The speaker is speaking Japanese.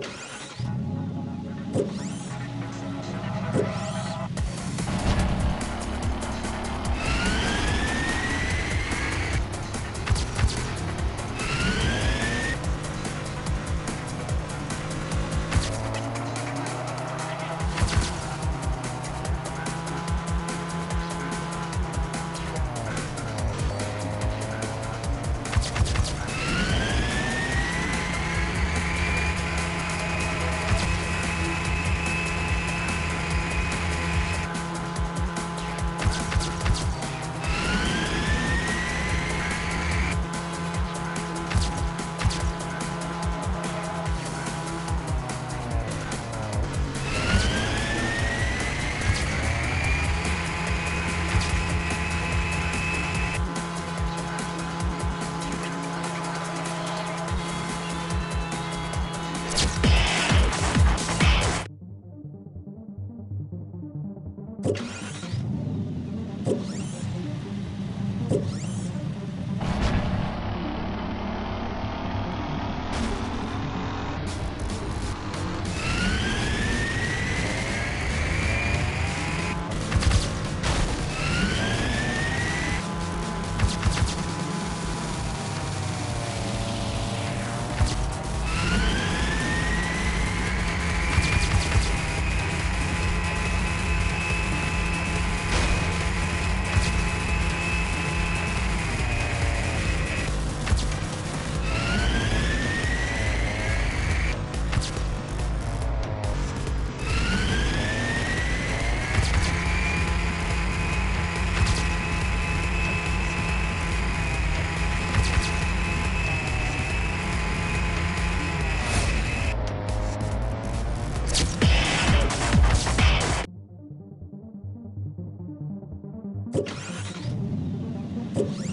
you Thank you.